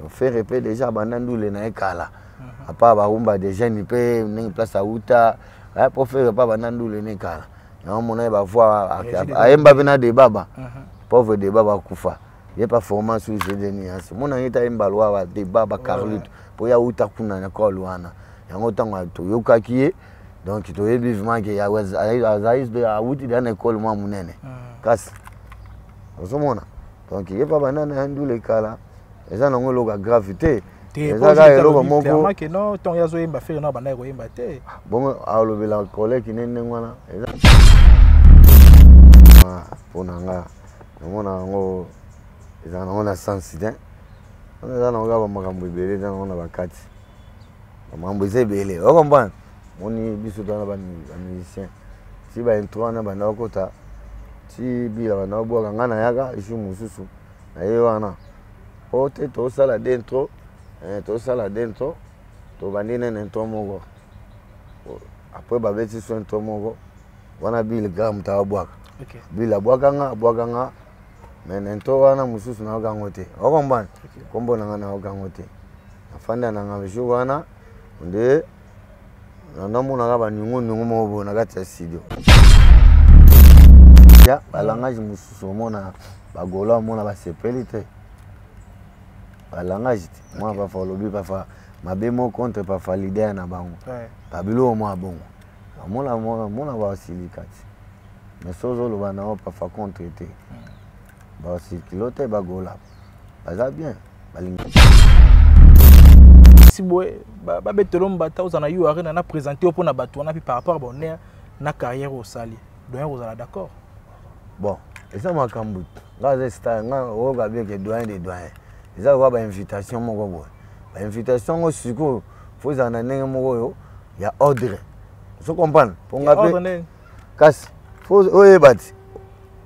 donc ferre mpe déjà abanda ndule na ye kala mhm. apa barumba de jeune mpe ndenge place awuta eh, mpo ferre mpe abanda ndule ne kala yango mona ye bavoi ayemba mpe na debaba mhm. pauvre debaba akufa ye pa forma su jedenias mona ye tayemba lwa wa debaba carlito mpo ye awuta kuna na kole wana yango ntango toyokaki ye donc toyebi vima ke azali awuti deya na ekole mwa monene mhm. kasi ozomona donc ye pa banda na ya ndule kala eza nango eloko ya grave te eza kaka eloko mokontongo ye azoyemba fere na bandaki koyemba te ah, bongo alobela koleki nde ndenge wana eza mpona ah, nga namona yango eza nango na sensi te wana eza nango kaka bamakambo ebele eza nango na bakati mambo eza ebele okomprendre moni biso twana bamusicien ti baintro wana banda bakota ti bila banda babwaka ngai nayaka jour mosusu na ye wana o te tosala dentro eh, tosala dentro tobandi nene intro moko après babeti so intro moko wana bil gram ta babwaka bil abwaka nga abwaka nga me na intro wana mosusu nayoka yango te okomprendre nkombo na ngai nayoka yango te nafanda na nga jour wana nde namonaka baniongoniongo moko boye na kati ya studio ya balangage mosusu omona bagolo amona basepeli te balangage te mwa bafa olobi bafa mabe moko contre bafa lider na bango babiloko mwa bongo amona basilika te mais so ozoloba na yo bafa contre te Ba circulo te ba gola. Baza bien. Balingi. Si boye ba ba betelo mbata ozana yo arena na présenter au pona bato wana puis par rapport à bonheur na carrière au sali. Doyen ozala d'accord. Bon, eza makambo. Nga za star nga oyoka bien que doyen de doyen. Eza kwa ba invitation moko boye. Ba invitation ngo sikoyo faut ezala na ndenge moko oyo ya ordre. Ozo comprendre? Ponga pe. kasi oyeba ti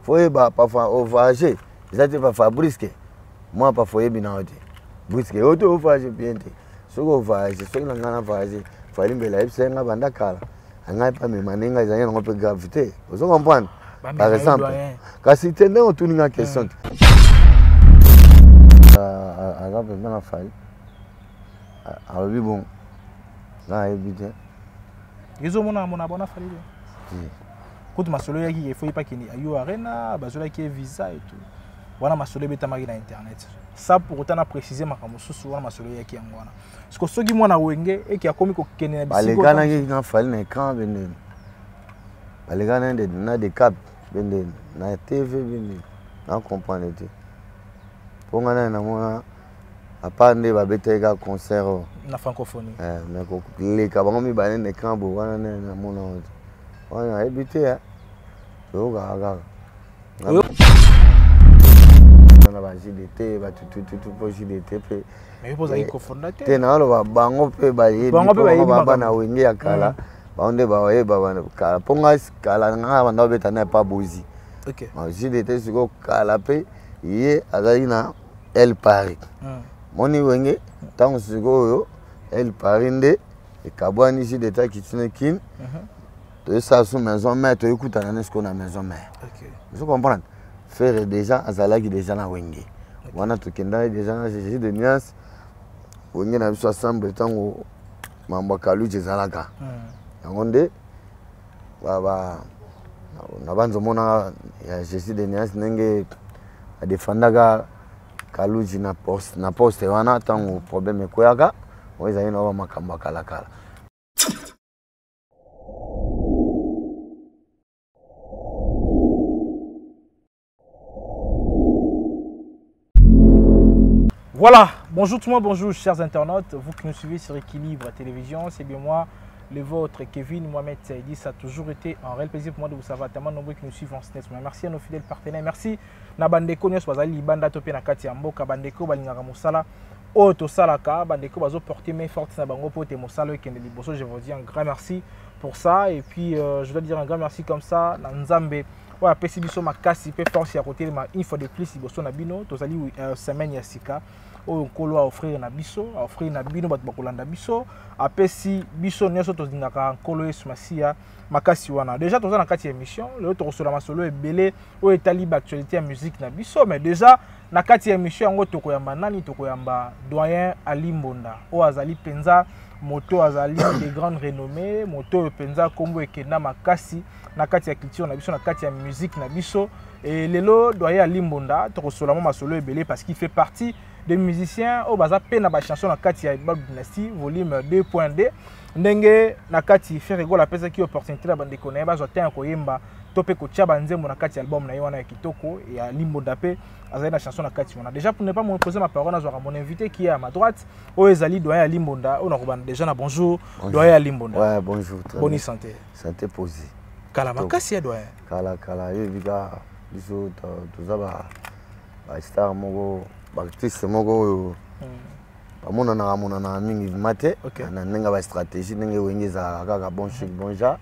foyeba pafa ovage eza te pafa briske mwa pafa oyebi na yo te briske oyo te ovage bien te soki ovage soki na ngai na vage fali mbela ayebisa ye ngai banda kala angai mpe amema nde ngai ezangi nango mpe grave te ozo comprendre par exemple kasi te ndenge otuni ngai question te aza mpenza na fali alobi bongo ngai ayebi te ezo mona mona bona fali te eh. kutu masolo eyaki ke foyi pakende yo arena bazolaki ye visa et tout wana masolo ebetamaki na internet sa pourtant na précise makambo mosusu wana masolo eyaki yango wana siko soki mwana wenge eke akomi kokende na bisiobalekanaki na fali na écran bende balekana na decap bende na tv bende na comprendre te mpo ngai naye namona apart nde babetaki kaka concert oyo na francophonie eh, mais koleka bango mibale na écran boye wana nde namona oyo te wana nayebi te eh. toyokaka kaka na ba JDT ba tutututu po JDT pe mais po zaki kofunda te na loba bango pe ba yebi bango pe ba yebi ba na wenge ya kala mm. bango nde ba yeba ba kala po nga kala nga ba na beta na pa bozi okay ma JDT siko kala pe ye azali na el paris hmm. moni wenge ntango sikoyo el paris nde ekabwani sud eta kitine kin mhm. toyesala su maison mare toyekutana ne sikoyo na maison mare ozo comprendre ferre déjà azalaki déjà na wenge wana tokendaki déjà na jésus de nuance wenge na biso asemble ntango mambo ya kaluji ezalaka hmm. yango nde na banzomonaka ya jésus de nuance ndenge adefandaka kaluji na poste, na poste wana ntango problème ekweaka oyo ezali na oyo makambo ya kalakala Voilà, bonjour tout le monde, bonjour chers internautes, vous qui nous suivez sur Équilibre Télévision, c'est bien moi, Le vôtre, Kevin Mohamed Saïdi, ça a toujours été un réel plaisir pour moi de vous savoir, tellement nombreux qui nous suivent en ce moment. Merci à nos fidèles partenaires, merci na bandeko nyonso bazali libanda to mpe na kati ya mboka bandeko balingaka mosala oyo tosalaka bandeko bazoporte main forte na bango mpo ete mosala ekende liboso je vous dis un grand merci pour ça et puis euh, je dois dire un grand merci comme ça na nzambe oyo apesi biso makasi mpe force ya kotelema une fois de plus liboso na bino tozali euh, semaine ya sika oyo nkolo aofrire na biso aofrire na bino bato bakolanda biso apesi biso nyonso tozindaka nkolo yesu masiya makasi wana déjà toza na kati ya émission lelo tokosola masolo ebele oyo etali baactualité ya musique na biso mais déjà na kati ya émission yango tokoyamba nani tokoyamba doyen ali mbonda oyo azali mpenza moto azali de grande renommée moto oyo mpenza nkombo ekenda makasi na kati ya culture na biso na kati ya musique na biso et lelo doyen ya limbonda tokosola mwa masolo ebele parce qu'il fait partie des musiciens oyo baza mpe na bachanson na kati ya bag dynastie volume 2.2 ndenge na kati ferregol apesaki opportunité na bandeko na ye bazwa ntango ya koyemba to mpe kotya banzembo na kati ya album na ye wana ya kitoko ya limbonda mpe azali na chanson na kati wana déjà pour ne pas me poser ma parole nazwaka mon invité qui est à ma droite oyo ezali doyen ya limbonda oyo nakobanda déjà na bonjour, bonjour. doyen ya limbonda ouais, bonjour boni santé Sante posi. Kala makasi ya doyen. Kala kala yo bika biso toza ba ba star moko ba artiste moko oyo bamonanaka monanaka mingi vima te na ndenge ba stratégie ndenge wenge ezalaka kaka bon chic bon ja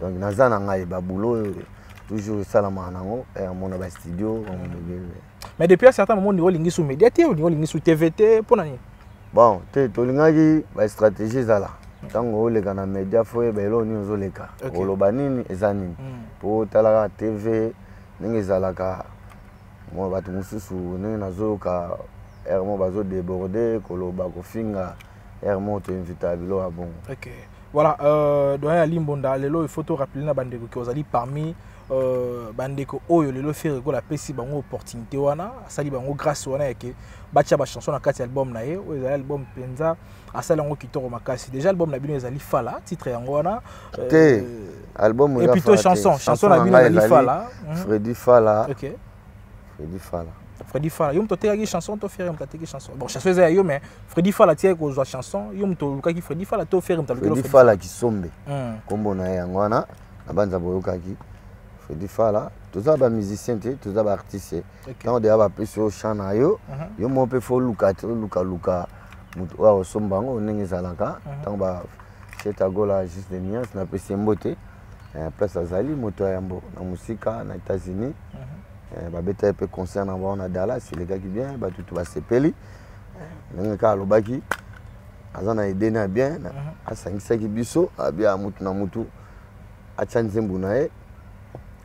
donc naza na ngai baboulot oyo toujours esalamaka nango amona bastudio mais depuis un certain moment olingi olingisu media te olingi olingisu tv te mpo na nini bon te tolingaki bastratégie ezala ntango oleka na media fo oyeba eloko nini ozoleka oloba nini eza nini mpo hmm. otalaka tv ndenge ezalaka bato mosusu ndenge nazoyoka ere moko bazodeborde koloba kofinga ere moko toinvita biloko ya bongo voilà euh, doyen ya limbonda lelo il faut torapele na bandeko ke ozali parmi Euh, bandeko oyo lelo fere kola apesi bango opportunité wana asali bango grâce wana yake batya bachanson na kati ya album na ye oyo ezali album mpenza asali yango kitoko makasi déjà album na bino ezali fala titre yango wana euh, te album et plutôt chanson chanson na bino ezali fala hmm. fredi fala ok fredi fala fredi fala yo moto otekaki chanson to fere moto ateki chanson bon chanson eza ya yo mais fredi fala tiaki kozwa chanson yo moto olukaki fredi fala to fere moto alukaki fala kisombe nkombo hmm. na ye yango wana nabanza boyokaki fredi fala toza bamusicien te toza baartiste ntango deya bapesi yo champ na yo mhm. yo moko mpe fo luka te olukaluka moto oyo akosomba yango ndenge ezalaka ntango mhm. ba chetagola juste de nuance napesi ye mbote eh, place azali moto ya yambo na mosika na états-unis mhm. eh, babetaki mpe concert na bango na dallas elekaki bien batutu basepeli eh, ndenge kaka alobaki aza na idee na bien uh -huh. asangisaki biso abia mutu na mutu atya nzembo na ye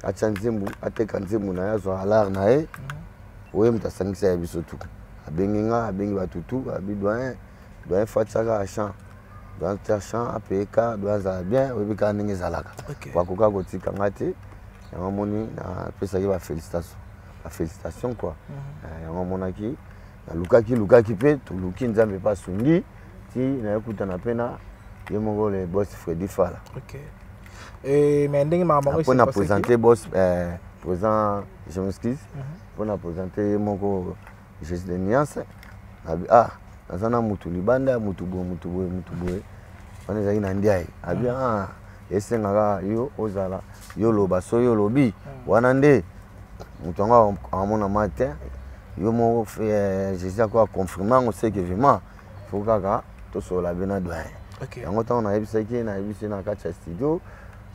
atya nzembo ateka nzembo na ye azwa alar na ye mhm. oye moto asangisa ya biso tu abengi nga abengi bato tu abi doyen doyen fatiaka achan doyen tia chan apeyeka doyen azala bien oyebi kaka ndenge ezalaka bakoka kotika nga te yango amoni napesaki bafélicitation bafélicitation kua mhm. eh, yango amonaki nalukaki lukaki mpe toluki nzambe mpe asungi ti nayokutana mpe na ye moko le bos fredi fala okay. Eh, mais ndenge makambo yango mpona présente bos eh, présent je m'excuse mpona mhm. présente ye moko jésus de nuance abi ah naza na motu libanda ya motu boye motu boye motu boye wana ezalaki na ndiaye abi mhm. ah esengaka yo ozala yo loba soki olobi mhm. wana nde moto yango amona ma te yo moko eh, jésus ako aconfirme yango seke vraiment fo kaka tosolola be na doyen yango ntango nayebisaki ye nayebisi na kati ya studio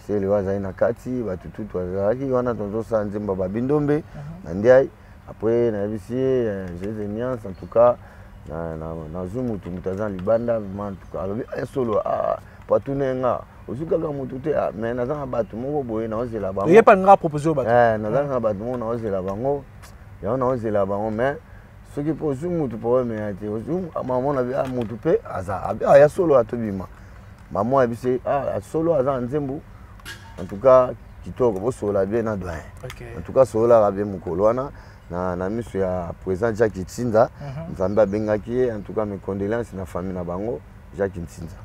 sele oyo azali na kati bato tutu azalaki wana tozosala nzembo ya babindombe mhm. na ndiai après nayebisi ye eh, jésus de niance en tout cas nazwi motu motu aza na libanda alobi eh, solo ah, po atuna ye nga ozwi kaka motu te ah, mais naza na bato moko boye naozela bango ye palinga apropose yo bato eh, naza na bato moko naozela bango yango naozela bango mais soki mpo ozwi motu problème ya te ozwi mama na ah, motu mpe aza ah, ya solo atobima mama ya biso ah, solo aza na nzembo en tout cas kitoko bosolola bien na doyen en tout cas sololaka bien mokolo wana na, na miso ya président jacques itinda mhm. nzambe abengaki ye en tout cas mes condoléances na famille na bango Jacques Nsinza.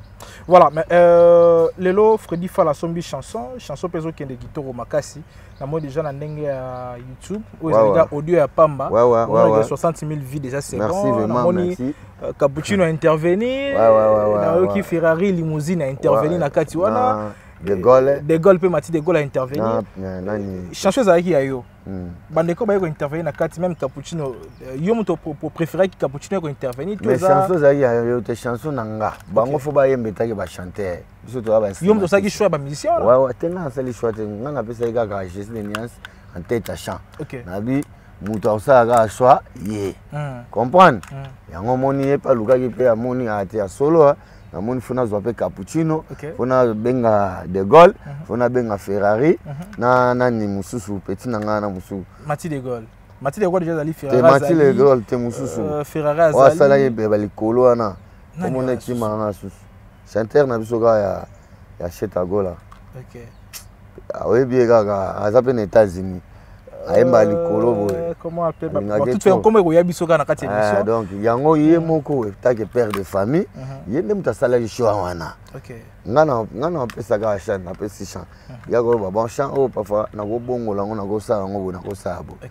Voilà, mais euh, lelo Freddy Fala sombi chanson, chanson pezo kende kitoro makasi. Na moi déjà na ndenge ya YouTube, ou ouais, ouais. audio ya Pamba. Ouais, ouais, on ouais, ouais. 60 000 vues déjà c'est bon. Merci vraiment, moni, merci. Euh, Cappuccino a intervenu, ouais, ouais, ouais, ouais, na Oki ouais. Ferrari limousine a intervenu ouais, na kati wana. De Gaulle. De Gaulle pe Mati De Gaulle a intervenu. Na, na, na, chanson ezalaki ya yo. Hmm. bandeko baye kointervenir na kati meme cappuccino euh, yo moto préféraki cappuccino ya kointervenir chanson ozalaki ya yo te chanson na nga bango fo bayemba etaki bachanteur biso toya bayo moto osalaki choix ya bamusicien wana te nga nasali choix te nga napesaki kaka jésus de niance en tête ya chant nabi moto akosala kaka choix ye hmm. comprendre hmm. yango omoni ye mpe alukaki mpe amoni ate ya solo namoni fo nazwa mpe cappuccino okay. fo nabenga de gaulle uh mhm. -huh. fo nabenga ferrari uh mhm. -huh. na nani mosusu peti na ngai na mosusu mati de gaulle mati de gaulle deja azali ferrari mati de gaulle te mosusu euh, ferrari azali oyo asalaki balikolo wana omona ekima wana susu chanteur na biso kaka ya ya sheta gola okay. Ah, oyebi ye kaka aza mpe na états-unis ayemba euh, likolo boyekombo ekoya biso kaka na kati ya eh, biso donc yango ye mm. moko etake père de famille mm-hmm. ye nde moto asalaki choix wana nga napesaka chan napesi chan mm. ya koloba bon chan oyo oh, parfois nakobongola yango nakosala yango boye nakosala boye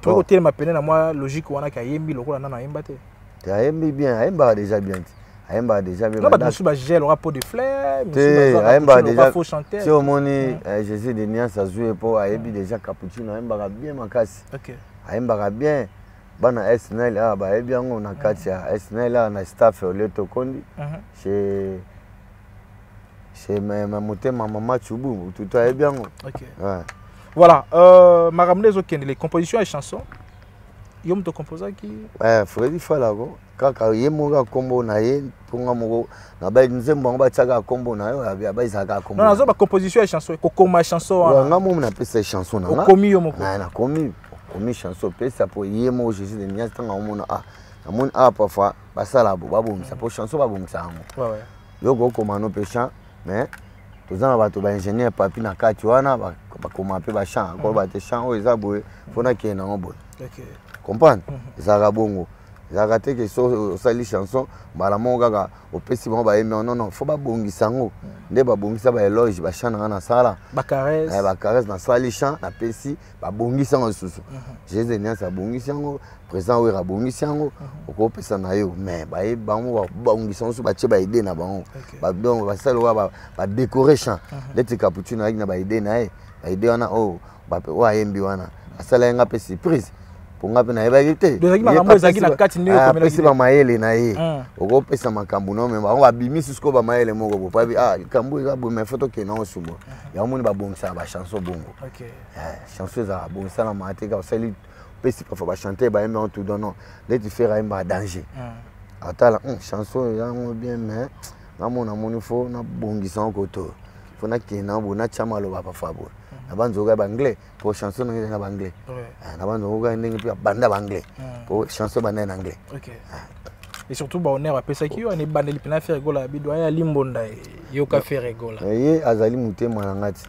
tokoki kotelema pene na mwa logique wana ke ayembi lokola nano ayemba te te ayembi bien ayembaka déjà bien te ayembaka déjà bien bato mosusu bagel oka pot de fleur te ayembaka déjà ti omoni eh, jésus de niance azwi ye mpo ayebi déjà cappuccino ayembaka bien makasi ayembaka bien bana snl awa ah, bayebi yango na kati ya snl awa ah, na staff olio tokondi mhm. chez c'est mais ma motema mama chubu tutu ayebi yango okay. ouais. voilà euh, makambo nde ezokende les compositions ya chanson yo moto okomposaki eh, fredi falako kaka ye moko akombo na ye mpo nga moko nabai nzembo yango batiaka akombo na yo baizalaka akombonazo bacomposition ya chanson kokoma chanson wana nga momo napesa ye chanson na okomi yo moko nakomi okomi chanson opesa mpo ye moko jésus de nias ntango amona a ah, namoni a ah, parfois basala bo babongisa mpo chanson babongisa yango yo kokoma no mpe chant mais toza na bato baingénieur papi na kati wana bakoma mpe bachamp akoloba mm. te champ oyo eza boye mpo nakende nango boye comprendre mm-hmm. ezalaka bongo ezalaka te ke so osali chanson mbala moko kaka opesi bango bayembi yango nono fo babongisa yango mm. nde babongisa baeloge bachamp na nga nasala bacarese eh, nasali champ napesi babongisi yango lisusu jesus de niance abongisi yango président wera abongisi yango okopesa na yo mais baye bango babongisi yango so batie baide na bango donc basali oyo badecoration ndeti capucino ayaki na baide na ye baide wana oyo oyo ayembi wana asala ye nga mpe surprise mpo nga mpe nayebaki te apesi bamayele na ye okopesa makambo no me bango babimisi sikoyo bamayele moko bopabi ah likambo eza boye mai fo tokende yango subo yango moni babongisaka bachanson bongo Eh, chanson ezalaka bosala maa te kaka osali opesi pafa bachanteur bayembe yango tout dono ndeti fere ayembaka danger hmm. atala hmm, chanson yango bien mais namona moni fo nabongisa yango koto fo nakende na bo natya maloba pafa boye hmm. na banzoka ya baanglais po chanson nange ezali na baanglais eh, na banzoka ndenge mpe abanda baanglais po chanson ebanda ye na anglais ah. et surtout bahonneur bapesaki yo ane ebandeli mpena ferre gola bido aya limbonda yoka ferre gola ye azali motema na ngai ti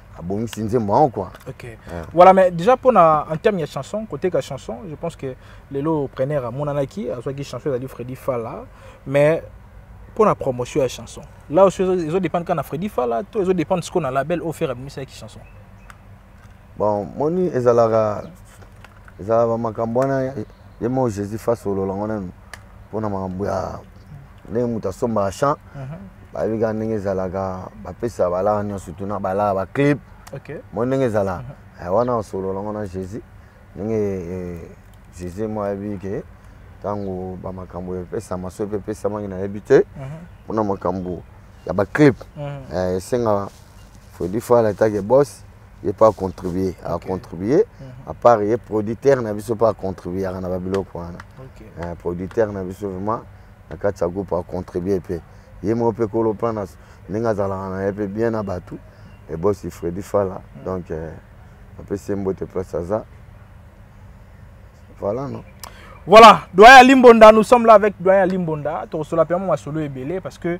abongisi nzembo yango quoi ok yeah. voilà mais déjà pour na en terme ya chanson côté ka chanson je pense que lelo preneur amonanaki azwaki chanson ezali Freddy Fala mais pour la promotion ya chanson là aussi ezo dépendre kaka na Freddy Fala to ezo dépendre sikoyo na label oyo Ferre abimisaki chanson bon moni ezalaka ezalaka makambo wana ye moko Jésus fasolola yango nanu mpona makambo ya ndenge moto asombaka champ mhm. bayebi kaka ndenge ezalaka bapesaka balaka nyonso surtout na balaka baclip mo ndenge ezala mhm. eh, wana osolola yango na jésus ndenge eh, jésus mo ayebi ke ntango bamakambo epesama so epe epesamaki nayebi te mhm. mpona makambo ya baclip eh, esenga fredi fo alataki bos ye mpe acontribue acontribue mhm. apart ye producteur na biso mpe acontribuaka na babiloko wana eh, producteur na biso vraiment na kati ya groupe acontribue mpe ye moko mpe kolo mpana ndenge azalaka na ye mpe bien na bato ebosi fredi fala mhm. donc eh, apesi ye mbote place aza voilà non voilà doyen limbonda nous sommes là avec doyen limbonda tokosola mpe yango masolo ebele parce que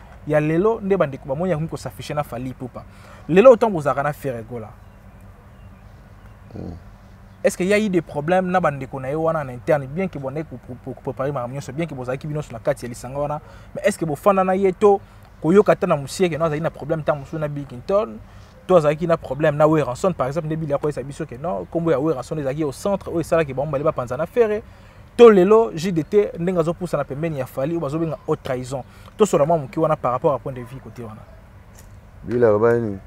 ya lelo nde bandeko bamoni akomi kosafiche na fali ipupa lelo otango ozalaka na feregola mm. est ce que ya eu des problèmes na bandeko na ye wana na interne bien ke bondaki kopropare makambo nyonso bien ke bozalaki bino nyonso na kati ya lisanga wana mais est ce que bofanda na ye to koyoka ata na mosieke no azalaki na problème ntango mosusu na billington to azalaki na problème na weranson par exemple nde bili akoyesa biso ke non nkombo ya weranson ezalaki au centre oyo esalaki bango bale bapanza na fere to lelo jdt ndenge azopusana pembeni ya fali oyo bazobenga haute trahison tosola mwa moke wana par rapport à point de vue côté wana bila aloba nini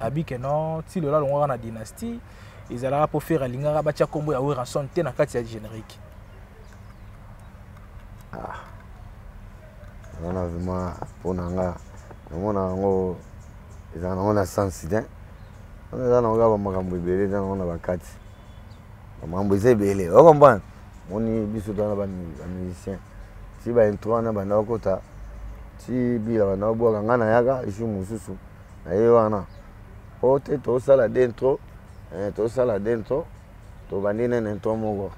abike non ti lelo alongwaka na dynastie ezalaka mpo fere alingaka batya nkombo ya weranson te na kati ya générique ah. wana vraimen mpo na nga namona yango eza nango na sense te wana eza nango kaka bamakambo ebele eza nango na bakati mambo eza ebele okomprendre moni biso twana bamusicien ti baintro wana banda bakota ti bila banda babwaka ngai nayaka jour mosusu na ye wana o te tosala dentro eh, tosala dentro tobandi nene intro moko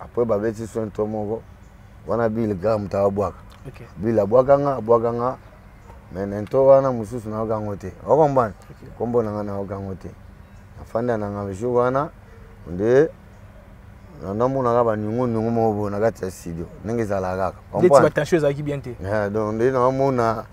après babeti so intro moko wana bil gram ta babwaka bil abwaka nga abwaka nga me na intro wana mosusu nayoka yango te okomprendre nkombo na ngai nayoka yango te nafanda na nga jour wana nde namonaka baningo ningo moko boye na kati ya studio ndenge ezalaka kakatension ezalaki bien te eh, donc nde namona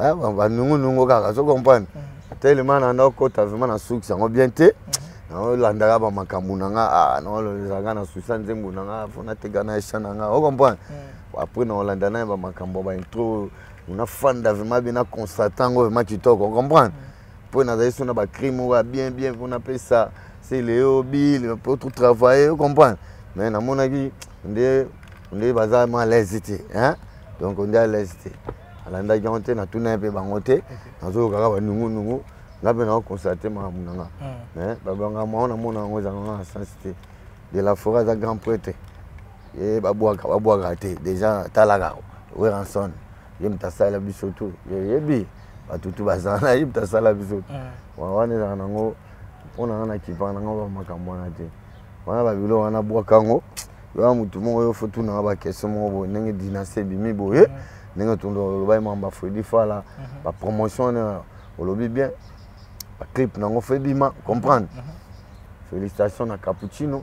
eh, baningo ningo kaka so comprendre mm. telema na nda okota vraimen na suki yango bien te mm. naolandaka bamakambo na nga ah, naolezaka na susa nzembo na nga fo nateka na echan na nga ocomprendre mm. après naolanda naye bamakambo baintro nafanda vraimen bina constate yango vraimen kitoko ocomprendre mpo nazali so na bacri moko ya bien bien mpo napesa se leo bil mpo tout travaille ocomprendre mais namonaki nde nde baza ma alaise te donc nde alaise te alandaki yango te natuna ye mpe bango te nazoyokaka banungunungu nga mpe nakokonstate makambo na nga mais babanga mwango namona yango ezanga nga na sense te de la foret aza grand prêtre ye babwaka te déjà talaka weranson ye moto asala biso tu yeyebi bato tu bazala na ye moto asala biso tu wana ezala nango mpo na nga na kipaka nango bamakambo wana te wana babilo wana bwaka yango yoa motu moko yo fo tunanga bakestion moko boye ndenge dinasi ebimi boye ndenge tondo olobaki mamba fredi fala bapromotion wana olobi bien baclip nango fo ebima comprendre félicitation na cappuccino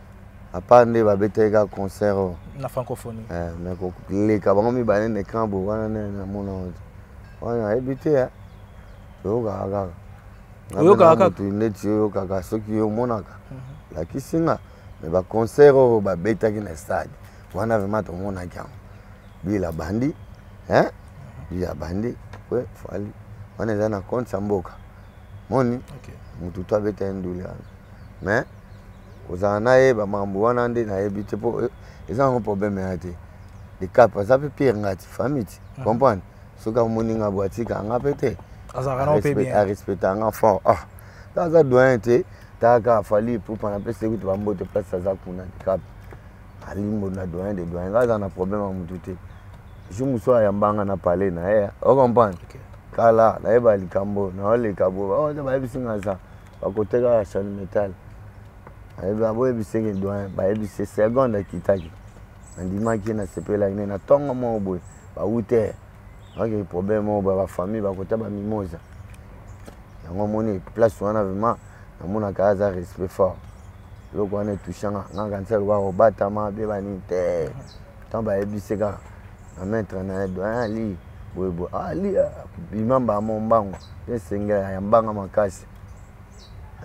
apart nde babetaki kaka concert oyo na francophonie eh, mais koleka bango mibale na écran boye wana nde namona yango te wana nayebi te eh. toyokaka kaka oyokaka kaka neti oyokaka soki yo omonaka mhm. lakisi nga me baconcert oyo babetaki na stade wana vraimen tomonaki yango bila bandi mhm. bila bandi we fali wana eza na compte ya mboka moni okay. mutu to abeta ye ndule wana mais kozala na ye bamambo wana nde nayebi te mpo eh, eza yango probleme ya te likape aza mpe pire nga ti famille ti mhm. comprendre soki amoni nga bo atika nga mpe te arespecta nga fort ah ta aza doyen te taka afali epupa na mpe sekutu bambote place aza kuna likape alimbo na doyen de doyen nga aza na problème ya motu te ju mosusu ayambanga na palais na ye o comprendre okay. kala nayeba likambo naoleka bo oh, bayebisi nga za bakoteka ya chane metal aboyebisenge doyen bayebisi seconde akitaki nandimaki nasepelaki ne na ntongo moko boye bawute ake problème moko ba bafamille bakota bamimoza yango omoni place wana vraiment namonaka aza respect fort eloko wana etusha nga nga kanisa lokola kobatama mpe banini te ntango bayebisi kaka na maître na ye doyen ali boyeboye ali bima mbamo mbango esengela ya mbanga makasi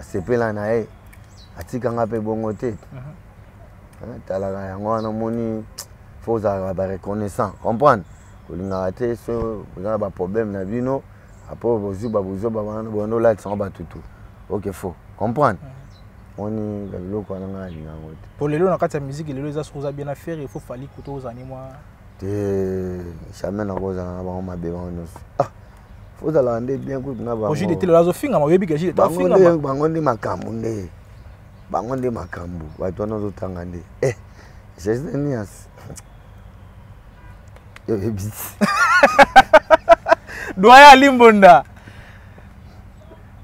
asepela na ye atika nga mpe bongo te mhm. talaka yango wana omoni fo ozalaka bareconnaissant comprendre kolingaka te so oza na baproblème na bino apres bozuba bozoba wana bondo olakisanga bato tu oke fo comprendre mhm. omoni biloko wana ngai nalinga yango te mpo lelo na kati ya miziki lelo eza soki oza bien na fere ifo fali kutu ozala ne mwa te jamais nakozala na bango mabe bango nyonso ah, ozalaka nde bien kutu na bangojude te lelo azofingama oyebi ke jude bango nde makambo nde bango nde makambo bato wana ozotanga nde e eh, jesenias yoyebisi doya alimbonda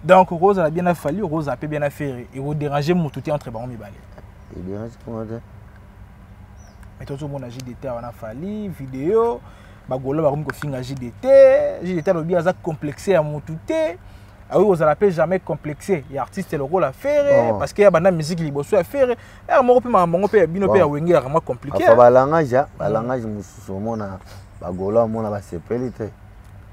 donc okozala bien na fali okozala mpe bien na ferre ekoderange motu te entre bango mibale ederange bango te mais tozomona jdt awa na fali video bagolo bakomi kofinga jdt jdt alobi aza complexe ya motu te akoki kozala mpe jamais complexe ya artiste lokola ferre oh. parce que ya banda musique liboso ya ferre ere moko mpe makambo yango mpe bino mpe ya wenge yaka mwa compliqué balangage balangage mosusu omona bagolo amona basepeli te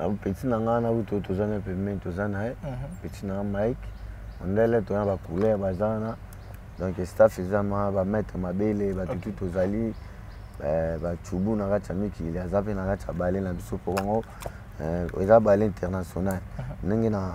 Ah, petit na ngai na uto toza na pembeni toza na ye mhm. petit na ngai mike mondele toza ba couleur baza wana donc staff eza ma bamaître mabele batutu tozali eh, bacubu na kati ya mikili aza mpe na kati ya bale na biso mpo bango eh, eza bale international mhm. ndenge na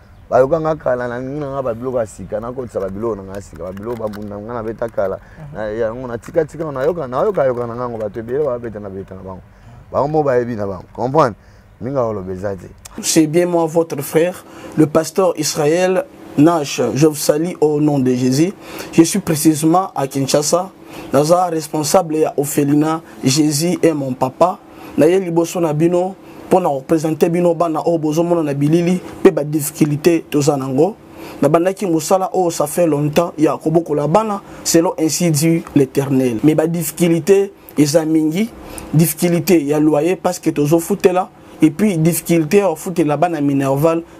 bayoka nga kala nalingi na nga babiloko ya sika nakotisa babiloko na nga ya sika babiloko babunda nga nabeta kala mhm. yango natikatika nayokayoka na ngango bato ebele babeta na beta na bango bango mo bayebi na bango comprendre ndenge akoloba eza te c'est bien moi votre frère le pasteur israël nash je vous salue au nom de jésus je suis précisément à kinshasa naza responsable ya ophelina jésus est mon papa naye liboso na bino mpo na kopresente bino bana oyo bozomona na bilili mpe badifficulté toza nango nabandaki mosala oyo ça fait longtemps ya kobokola bana selon ainsi du l'éternel mais badifficulté eza mingi difficulté ya loyer parce que tozofutela epuis difficulté ya kofutela bana minerval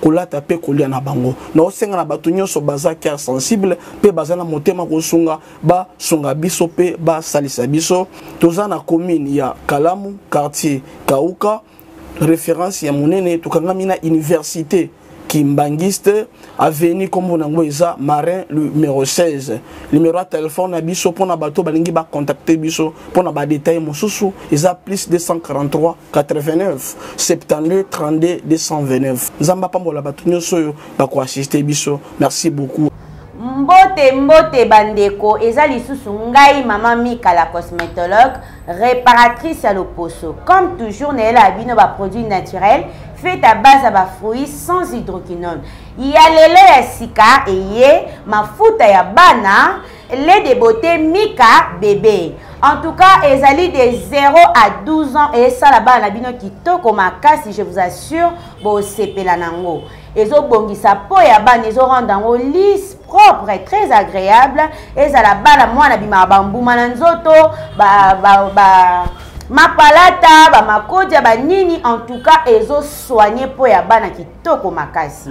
kolata mpe kolia na bango na osenga na bato nyonso baza cœur sensible mpe baza na motema kosunga basunga biso mpe basalisa biso toza na commune ya kalamu quartier kauka référence ya monene tokangami na université kimbangiste aveni nkombo na yango eza marin numero 16 numero ya telefone na biso mpo na bato balingi bacontacte biso mpo na badetail mosusu eza plus 243 89 72 32 229 nzambe apambola bato nyonso oyo bakoassiste biso merci beaucoup mbote mbote bandeko eza lisusu ngai mama mika la cosmétologue réparatrice ya loposo comme toujours nayelaka bino baproduit naturel fait à base ya bafruit sans hydroquinone ya lelo ya sika eye mafuta ya bana les de beauté mika bebe en tout cas ezali de 0 à 12 ans esala bana na bino kitoko makasi je vous assure bosepela nango ezobongisa po ya bana ezorendre yango lise propre très agréable ezala bana mwana bimaka bambuma na nzoto ba, ba, ba mapalata bamakodia banini en tout cas ezosoigne mpo ya bana kitoko makasi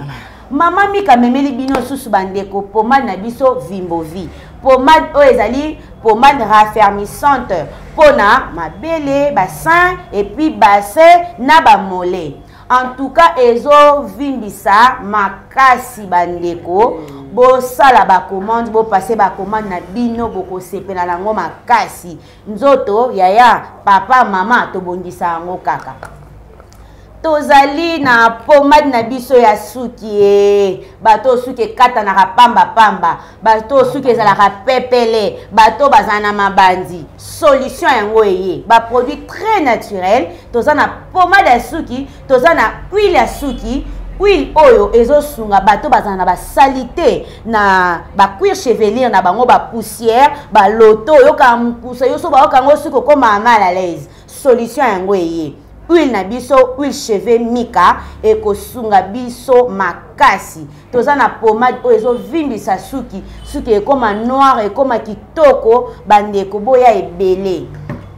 mama mika amemeli bino lisusu bandeko pomade na biso vimbovi pomade oyo ezali pomade raffermissante mpo na mabele basin epuis bassin na bamole en tout cas ezovimbisa makasi bandeko bosala bacommande bopase bacommande na bino bokosepela na yango makasi nzoto yaya papa mama tobongisa yango kaka tozali na pomade na biso ya suki e bato oyo suki ekatanaka pambapamba bato oyo suki ezalaka pepele bato oyo bazala na mabanzi solution yango eye baproduit très naturel toza na pomade ya suki toza na huile ya suki huile oyo ezosunga bato bazala na basalite na bacuire chevelire na bango bapoussière baloto oyokaka mokusa yo so bayoka yango soki okoma mal à l'aise solution yango eye huile na biso huile cheveux mika ekosunga biso makasi toza na pomade oyo ezovimbisa suki suki ekoma noire ekoma kitoko bandeko boya ebele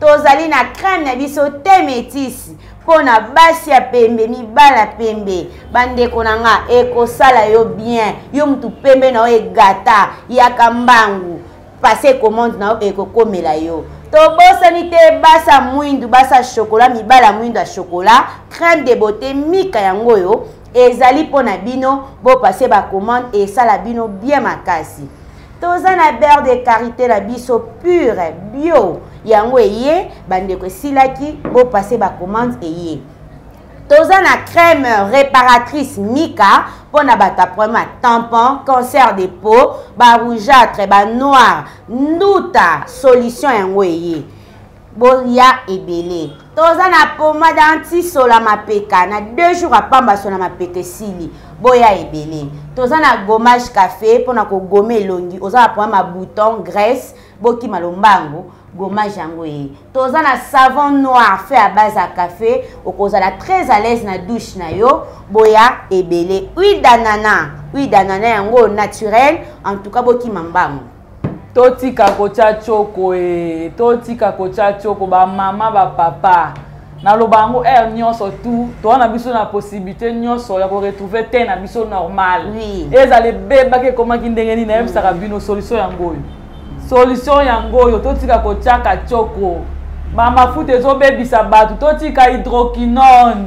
tozali na crème na biso te metisi mpo na basi ya pembe mibala pembe bandeko na nga ekosala yo bien yo mutu pembe na yo egata yaka mbangu passe commande na yo ekokomela yo tobosani te basa mwindu basa shokola mibala mwindu ya shokola crème de beauté mika yango oyo ezali mpo na bino bopase bacommande esala bino bien makasi toza na beurre de karité na biso pure bio yango eye bandeko esilaki bopase bacommande eye toza na crème réparatrice mika mpo na bato ya problème ya tampon cancer de peau barougeâtre banoir nduta solution yango eye bolia ebele toza na pomade antisola mapeka na deux jours apamba sola mapeka esili boya ebele toza na gommage café mpo na kogoma elongi oza na pomade ma bouton graisse bokima lombango gommage yango ye toza na savon noir fait à base ya café okozala très à l'aise na douche na yo boya ebele huile d'anana huile d'anana yango naturel en tout cas bokima mbango totika kotya tshoko e totika kotya tshoko bamama bapapa naloba yango aire nyonso tu toa na biso na possibilité nyonso ya koretrouve te na biso normal oui. ezala ebebaki ekomaki ndenge nini nayebisaka bino solution yango oyo solution yango oyo totika kotyaka tshoko bamafuta ezobebisa bato totika hydroquinone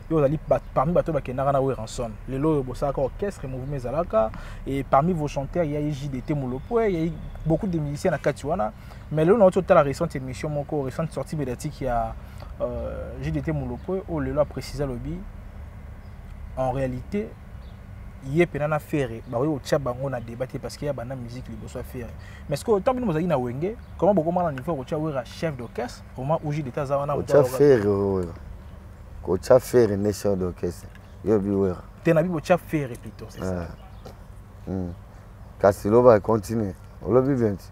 yo ozali parmi bato bakendaka na weranson lelo oyo bosalaka orchestre mouvement ezalaka e parmi vos chanteurs ya jdt molopwe ya beaucoup de musiciens na kati wana mais lelo nauti otala récente émission moko récente sortie médiatique ya euh, jdt molopwe oyo lelo aprécise alobi en réalité ye mpena na ferre bakoki kotya bango na débat te parce que ya banda musique liboso ya ferre mais ce que ntango bino bozalaki na wenge comment bokomaka na niveau ya kotya wera chef d'orchestre oma uji deta aza wana ferre kotia fere nde chef d'orchestre yo oyebi wera te na bi botia fere pito c'est ça ah. hmm. kasi loba continue olobi bien ti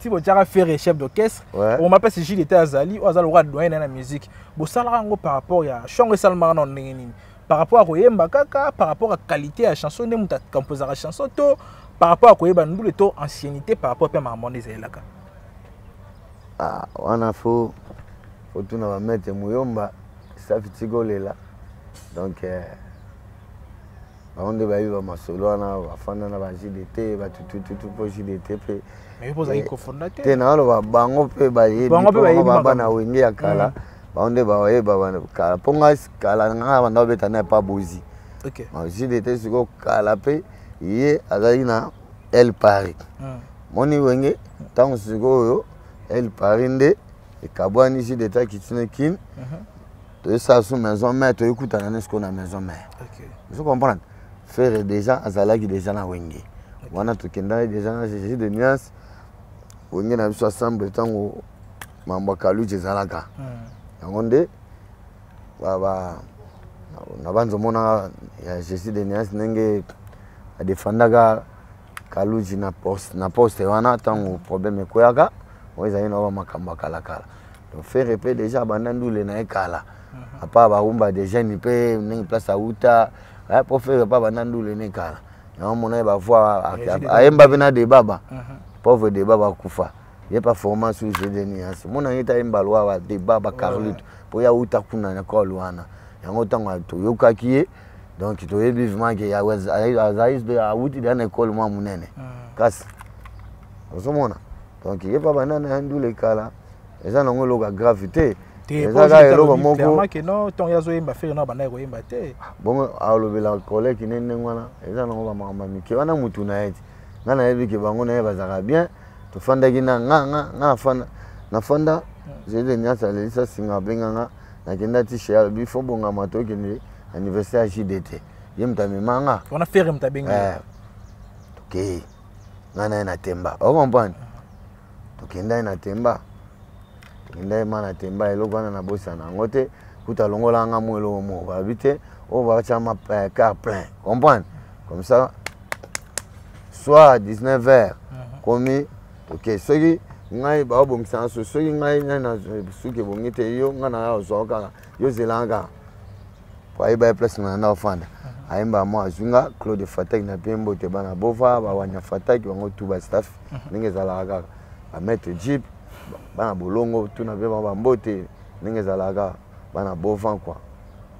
ti botiaka fere chef d'orchestre omapesi jude te azali oyo aza lokola doyen na ye na musique bosalaka yango par rapport ya shongo esalemaka na ndenge nini par rapport à koyemba kaka par rapport à qualité ya chanson nde moto akomposaka chanson to par rapport à koyeba ndule to anciennité par rapport mpe makambo wana ezalelaka Ah, wana fo fotuna bamete muyomba safi tikolela donc eh, bango nde bayebi bamasolo wana bafanda na ba jdt batutututu mpo jdt mpe eh, te naoloba bango mpe bayebibaba na wenge ya kala mm. bango nde bayeba kala mpo ngai kala ngai banda obeta na epa bozi jdt sikoyo kala mpe ye azalaki na el paris hmm. moni wenge ntango sikoyo el paris nde ekabwanisi deta kitine kin mhm. toyesala su maison mare toyekutana ne sikoyo na maison mare ozo comprendre ferre déjà azalaki déjà na wenge wana tokendaki déjà na jésus de nuance wenge na biso asemble ntango mambo ya kaluji ezalaka hmm. yango nde nabanza omona ya jésus de nias ndenge adefandaka kaluji na poste, na poste wana ntango problème ekweaka oyo ezali na makambo ya kalakala donc ferre mpe déjà abanda ndule na ye kala mhm. apa barumba de jeune mpe ndenge place awuta eh, mpo ferre mpe abanda ndule ne kala yango mona ye bavoi ayemba mpe na debaba mhm. pauvre debaba akufa ye performance ou jeu de nuance mona ye tayemba lwa ba débat ba carlito mpo ya uta kuna na col wana yango ntango toyokaki ye donc toyebi vima ke awuti deya na ekole mwa monene ah. kasi ozomona donc ye mpa banda na ya ndule kala eza nango eloko ya grave te eza kaka eloko mokobongo alobela koleki ne ndenge wana eza nango bamakambo ya mike wana motu na ye ti ngai nayebi ke bango na ye bazalaka bien tofandaki na nga nga nga afanda nafanda zede nyasi alelisa singa abenga nga nakenda ti chez alobi fo bongama tokende anniversaire ya jdt ye moto amema nga wana fere moto abengi eh, tokei nga na ye na temba ocomprendre tokendaki na temba tokendaki ma na temba eloko wana nabosana yango te kuta alongola nga mo eloko moko balobi te oyo oh, batyama eh, car plein comprendre comme ça soir 19 heures mhm. komi ok soki ngai baobongisa na suki soki ngai ngai na suki ebongi te yo ngai na yo ozwaka kaka yo zelanga kaka po ayeba ye place na nda ofanda mhm. ayemba mwa azwi nga claude fataki na mpe mbote bana bova bawanya fataki bango tu bastaff mhm. ndenge ezalaka kaka bamaitre jeep bana bolongo tuna mpe bango bambote ndenge ezalaka kaka bana bovan kua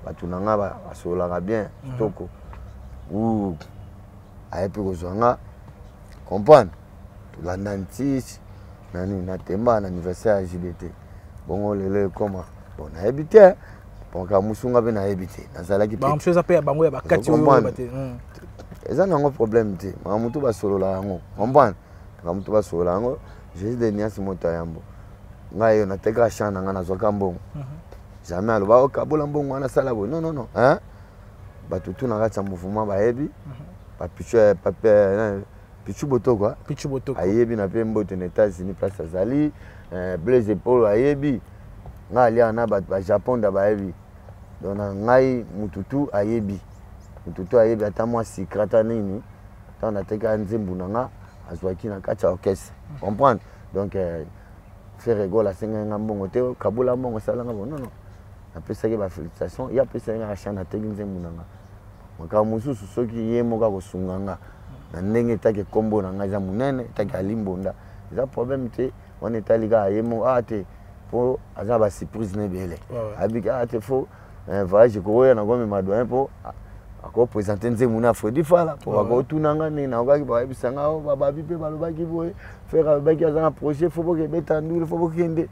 bato na ngai basololaka bien mhm. kitoko u aye mpe kozwa nga comprendre tolanda ntisi na nini na temba na anniversaire ya jbt bongo lelo ekoma bon nayebi te ponka mosunga mpe nayebi te nazalaki eza mpe ya bango ya bakati hmm. eza nango problème te makambo motu basolola yango comprendre makambo motu basolola yango jesus de niasi moto ya yambo ngai yo natekaka champ na ngai nazwaka mbongo mhm. jamais aloba okabola oh, mbongo wana asala boye non non non hein bato tu na kati ya mouvement bayebi mhm. bapichu eh, eh, pichu botoko ah. ayebi na mpe mbote na états-unis place azali eh, blaise epolo ayebi ngai aliaka na bato bajapon da bayebi donc na ngai motu tu ayebi motu tu ayebi ata mwa sikre ata nini ntango natekaka nzembu na ngai azwaki na kati ya orchestre comprendre donc euh, ferre gola asengaki nga mbongo te kabula mbongo esalanga bo nono napesaki bafélicitation ye apesaki nga kashana ateki nzembo na nga makambo mosusu soki ye moko akosunga nga na ndenge etaki ekombo na ngai eza monene etaki alimbonda eza problème te wana etali kaka ye moko aa ah, te mpo aza basurprise na ebele abiki aa ah, te fo eh, voyage ekokoya nakomema doyen mpo akopresente nzembo na fredi fala mpo bakotuna nga nini nakokaki bayebisa nga o oh, bababi mpe balobaki boye fere alobaki aza na projet fo bokebeta ndule fo bokende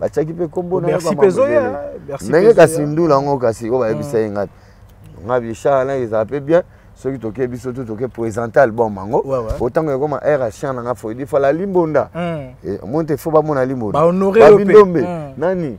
batyaki mpe nkombo ndenge kasi ndula yango kasi oyo bayebisa ye nga nga bichar na ezala mpe bien soki toke biso tu toke présente album yango otango ekoma air achan nanga fredi fala limbonda omoni te fo bamona limbonda babindombe nani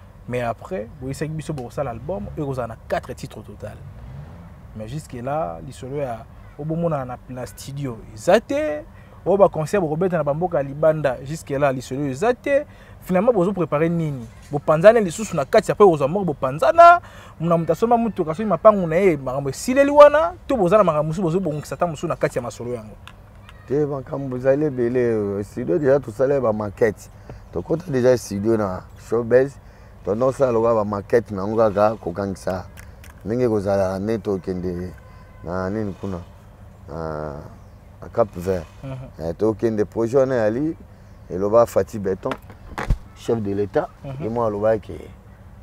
mais après boyebisaki biso bokosala album oyo ekozala na 4 titre total mais jusque là lisolo ya oyo bomonana na studio eza te oyo baconcert bokobeta na bamboka ya libanda jusque là lisolo oyo eza te finalement bozo prépare nini bopanzana lisusu na kati apres kozwa moko bopanzana na moto asomba motuka soki mapangu na ye makambo esileli wana to boza na makambo mosusu bozobongisa ata mosusu na kati ya masolo yango te makambo ezali ebele studio deja tosala ye bamaquete tokota deja studio na showbase tonton sala lokola bamaquete na yango kaka kokangisa ndenge ekozala nde tokende na nini kuna na cap vert mhm. eh, tokende projet wana yali eloba fati beton chef de l'état mhm. ye mwa alobaki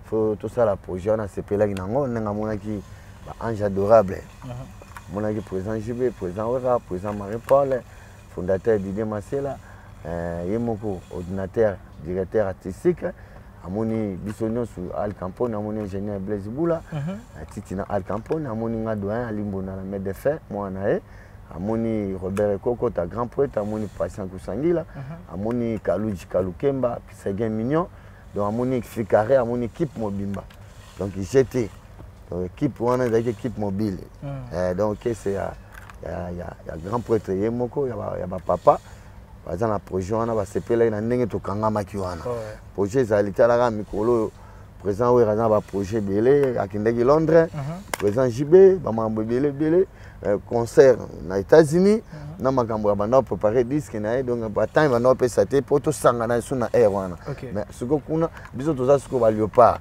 fo tosala projet wana asepelaki na yango ndenge amonaki baange adorable mhm. amonaki président jb président wera président marie paul fondateur Didier Masela eh, ye moko ordinateur directeur artistique amoni biso nyonso al campone amoni ingénieur blaise bula mhm. eh, titi na al campone amoni nga doyen alimbona na mede fer mwana na ye amoni robert ekoko ta grand poète amoni patient kusangila mhm. amoni kaluji kalukemba seguin mignon donc amoni fikare amoni kipe mobimba donc jete donc équipe wana ezalaki équipe mobile mm. eh, donc kese ya, ya, ya, ya grand prêtre ye moko ya, ba, ya bapapa baza na projet wana basepelaki na ndenge tokangamaki wana oh, ouais. projet ezali talaka mikolo oyo président wera aza na baprojet ebele akendaki londres mm -hmm. président jb bamakambo ebele ebele euh, concert na états-unis mm -hmm. na makambo ya banda prépare disque na ye donc batemp ebanda opesa te mpo tosangana lisusu na aire wana okay. mais sikoyo kuna biso toza sikoyo baliopard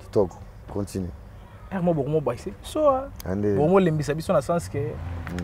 kitoko continue ere mo bokomo bwakisa biso bokomo lembisa biso na sens ke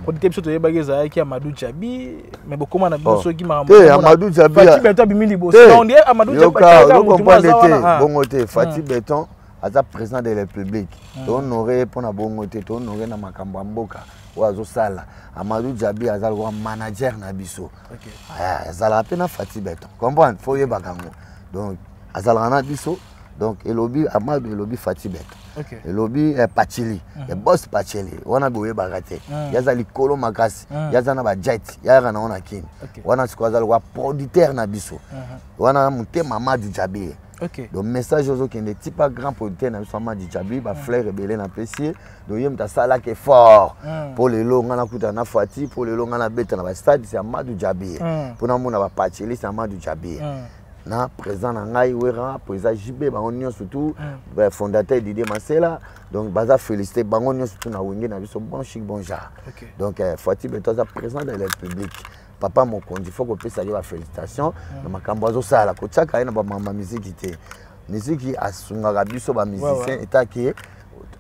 kodi te biso toyebaki ezalaki amadou jabi me bokoma na bino soki makamboamadou jabibeton abimi libosoamadouokomprendre te bongo te fati beton aza président de la république tohonore ye mpo na bongo te tohonore na makambo ya mboka oyo azosala amadou jabi aza lokola manager na biso okay. ah, azalaka mpe na fati beton comprendre fo oyebaka yango donc azalaka na biso donc elobi amadu elobi fati beton okay. elobi eh, pachili mm -hmm. bos pachili wana boyebaka te mm -hmm. yaza likolo makasi mm -hmm. yaza na bajet yayaka nango na kini okay. wana sikoyo aza lokwa producteur na biso mm -hmm. wana motema amadu jabile okay. donc message ozokende ti pa grand producteur na biso amadi jabi baflaire mm. ebele na pesi ye donc ye moto asalaka effort mpo mm. lelo ngai nakutana na fati mpo lelo ngai nabeta na bastades ya madu jabi mpo mm. namona bapacheliste ya madu jabi na président na ngai wera président jb bango nyonso tout mm. fondateur didie masela donc baza félicité bango nyonso tout na wenge na biso bon chic bon genre okay. donc eh, fati beto aza président de la république papa mokonzi fo kopesa ye bafélicitation na makambo azosala kotyaka ye na bamama miziki te miziki asungaka biso bamusicien etake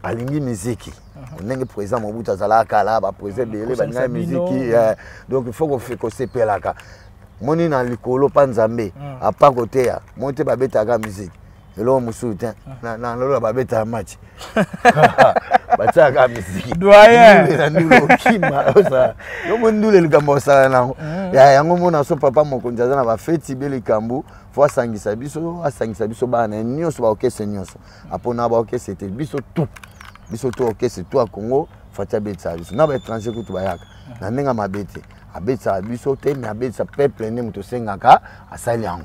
alingi miziki mhm. ndenge président mobutu azalaka kala baprésident mhm. ebele balingai miziki eh. donc il faut kosepelaka moni na likolo mpa nzambe mhm. apa koteya moni te babetaka miziki eloko mosusu te ah. na lola babetaka match batiaka misiki doyenokima osala yongo ndule likambo osala nango mm. ya yango mona so papa mokonzi aza na bafeti be likambo fo asangisa biso asangisa biso bana na ye nyonso baokese nyonso apona baokese te biso tu biso tu okese tu ya congo fati abetisaka biso na baétranger kutu bayaka mm. na ndenge mabe te abetisaka biso te me abetisa peuple nde moto osengaka asali yango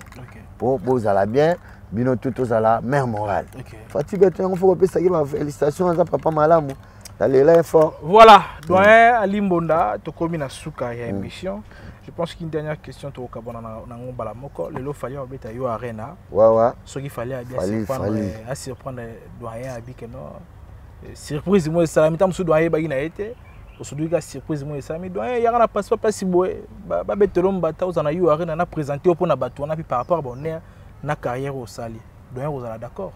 mpo bozala bien bino tout tozala mère morale okay. fatiga to yango fo kopesaki bafélicitation aza papa malamu nalela ye fort voilà doyen mm. ali mbonda tokomi na suka ya mm. émission mm. je pense qu'une dernière question tokokabwana nango mbala moko lelo fali abeta yo arena wawa soki fali abi asurprendre eh, doyen abi keno eh, surprise moi esalami ntango mosusu doyen ayebaki na ye te osuduki ka surprise moi esalami doyen yaka na passeport mpasi boye babetelo mbata ozala na yo arena na présente yo mpo na bato wana mpe par rapport bonheur na carrière osali doyen kozala d'accord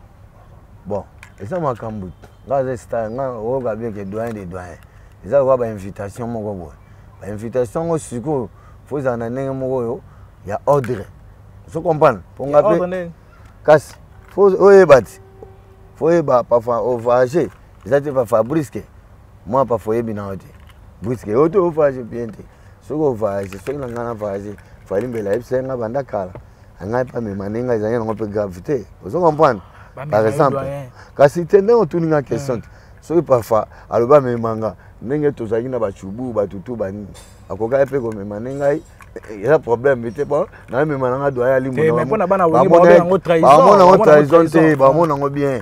bon eza makambo nga aza star nga oyoka bien ke doyen de doyen eza lokola bainvitation moko boye bainvitation yango sikoyo fo ezala na ndenge moko oyo ya ordre ozo comprendre mpo nga mpe kasi fo oyeba ti fo oyeba parfois ovoyage eza te pa fabrice ke mwa parfois oyebi na yo te briske yo te ovoyage bien te soki ovayage soki na ngai na vayage fali mbele ayebisa ye ngai banda kala na ngai mpe amema nde ngai ezali yango mpe grave te ozo comprendre par exemple kasi te ndenge otuni ngai question te soki parfois alobi amema nga ndenge tozalaki na bachubu batutu banini akokaki mpe komema nde ngai eza problème te po namema na ngai doya alimonango trahison te bamona yango bien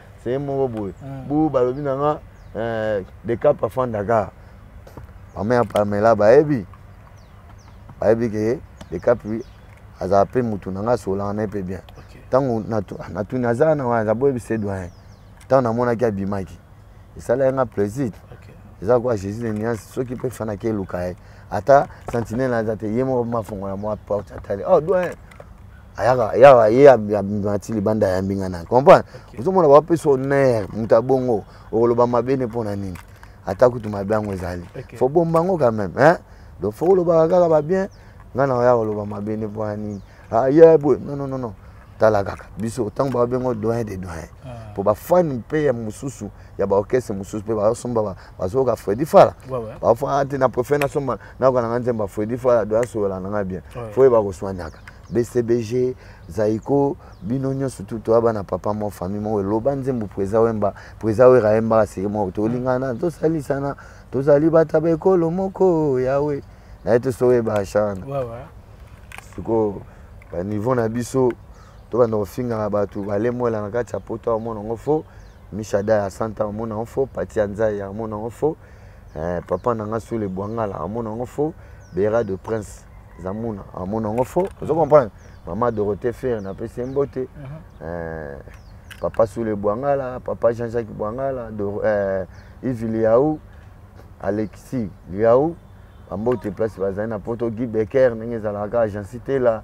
seye moko boye mm. bu balobi na nga eh, dekap afandaka mama ya pamela bayebi bayebi ke dekap azala mpe motu na nga asolaka na ye mpe bien ntango natuni aza na wana naboyebi se doyen ntango namonaki abimaki esalaki nga plaisir eza kwa jésus de nuance soki mpe fanaki eluka ye ata sentinelle aza te ye moko mafongola mwa porte atali oh doyen ayaka ayaka ye abima ti libanda ayambi nga na comprendre ozomona bapesa honneur moto ya bongo okoloba mabe ne mpo na nini ata kutu mabe yango ezali fo bomba yango quand même hein donc fo kolobaka kaka babien nga na oya koloba mabe ne mpo na nini aye ah, boye non non non non tala kaka biso ntango babengo doyen de doyen mpo ah. bafani mpe ya mosusu ya baorchestre mosusu mpe basomba bazoyoka fredi fala bafaa te na préfère nasomba nayoka nanga nzemba fredi fala doya solola nanga bien fo oyeba koswanaka bcbg zaiko bino nyonso tu toya bana papa mo famille moko eloba nzembo preza wemba preza wera yembaka seke moko tolingana tosalisana tozali bata baekolo moko yawe naye tosoyeba ashana sikoyo baniveau na biso tobanda kofingaka bato balemwela na kati ya poto aomona yango fo Mishada ya Santa amona en faux, Pati ya Nzai amona en faux, eh, papa na nga Sule Bwangala amona en faux, Bera de Prince Zamuna amona en faux. Vous comprenez? Maman Dorothée Ferre na pesi mbote. Uh -huh. eh, papa Sule Bwangala, papa Jean-Jacques Bwangala, Dor eh, Yves Liaou, Alexis Liaou, bambote place bazali na poto Guy Becker ndenge ezalaka Jean Sitela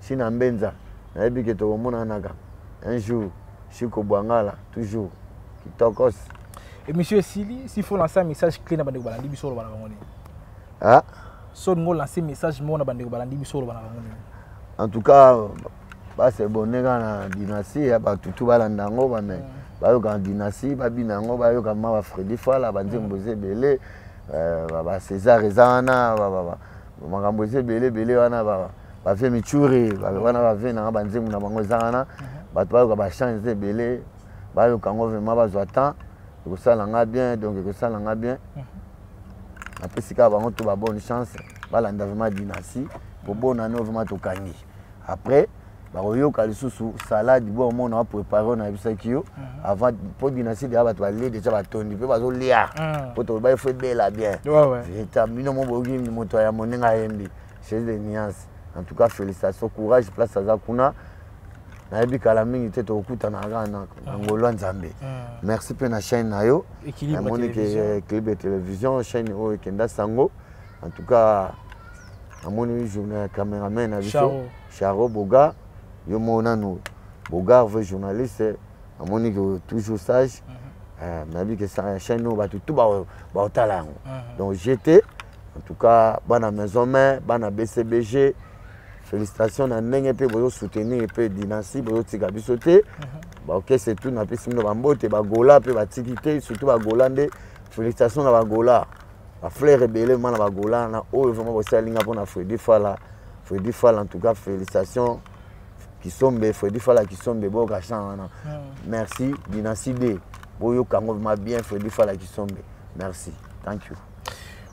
Sina Mbenza, nayebi ke tokomonanaka un jour. Chico Bwangala, toujours. Kitokos. Et monsieur Sili, s'il faut lancer un message clé na bandeko balandi biso loba na bango nini? Ah? Son ngo lancer message mo na bandeko balandi biso loba na bango nini? En tout cas, ba se bonne na dynastie ya ba tutu balanda ngo ba mais mm. bayoka dynastie babina yango bayoka ma ba fredi fala banzembo mm. eza ebele euh, ba césar eza wana makambo eza ebele ebele wana bave michure wana bave nanga banzembo na bango eza wana mhm. bato bayoka bachange eza ebele bayoka yango vraimen bazwa temps ekosala nga bien donc ekosala nga bien mhm. napesi kaka bango to babonne chance balanda vraimen dinasi kobona no vraimen tokangi après bakoyoka lisusu salade bo omona wa prépare oyo nayebisaki yo mhm. avant mpo dynastie deya bato balie deja batondi mpe bazolia mhm. mpo toloba efo ebela bien vitamino mo boyoki moto ya moninga ayembi chez de nuance en tout cas félicitation courage place aza kuna nayebi kala mingi te tokokutana kaka na ah. ngolo ya nzambe ah. merci mpe na chaîne na yo namoni ke clip ya télévision chaîne oyo ekenda sango en tout cas namoni journal ya cameraman na biso charo boga yo moko nanu bogar vrai journaliste namoni ke toujours sage mhm. eh, nayebi ke chaîne oyo bato tu baotala yango mhm. donc jete en tout cas bana maison mère bana bcbg félicitation na ndenge mpe bozosoutenir mpe dynastie bozotika biso te mhm. baokese tu napesi bino bambote bagola mpe batiki te surtout bagola nde félicitation na bagola ba fleur ebele mana ba gola na oyo vraiment bosali nga pona Freddy Fala Freddy Fala en tout cas félicitations Kisombe Freddy Fala Kisombe boka chant wana ah. merci Dynastie D boyoka ngo vraiment bien Freddy Fala Kisombe merci thank you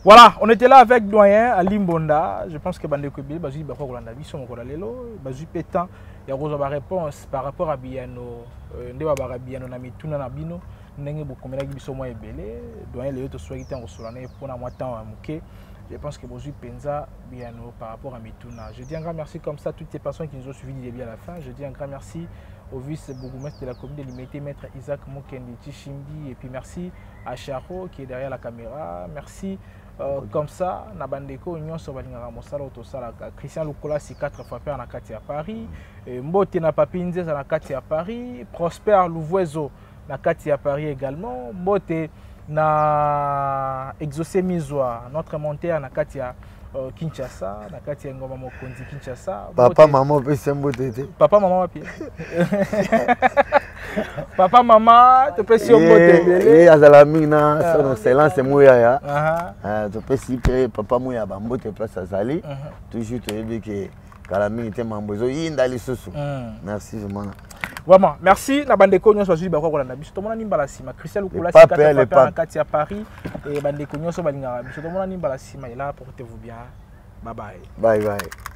Voilà, on était là avec Doyen à Limbonda. Je pense que Bandeko Ebele, Bazui Bako Kolanda Biso, Mokola Lelo, Bazui Pétan, il y a une réponse par rapport à Biano, euh, Ndewa Barabiano, Namituna Nabino. ndenge bokomelaki biso mwa ebele doyen lelo toswaki ntango kosola na ye mpona mwa ntango ya moke je pense que bozwi mpenza biyano par rapport à mituna je dis un grand merci comme ça toutes ces personnes qui nous ont suivi du début à la fin je dis un grand merci au vice-bourgmestre de la commune de Limité, maître Isaac Mokendi Chishimbi. Et puis merci à Charo qui est derrière la caméra. Merci euh, comme ça, na bandeko nyonso balingaka mosala oyo tosalaka christian lukolasi 4 fois père na kati ya paris mm. mbote na papi nzeza na kati ya paris prosper luvuezo na kati ya paris également mbote na exaucé mizwa notre monteur na kati ya uh, kinshasa na kati ya ngoma mokonzi kinshasa papa mama opesi mbote te papa mama wapi papa mama topesi yo mbote ebele azalaka mingi na ah. son excellence moyaya ah, topesi mpe papa moya bambote place azali mhm. toujours toyebi ke kala mingi te mambo ezoyinda lisusu hmm. merci vraiment vraiment merci na bandeko nyonso bazwi libaku ya kolanda biso tomonani mbala nsima christian lukulasikataa kati ya paris e bandeko nyonso balingaka biso tomonani mbala nsima ela porte vous bien babaye bye bye